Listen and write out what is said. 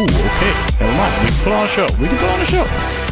Oh, okay. Never mind. We can put on a show. We can put on a show.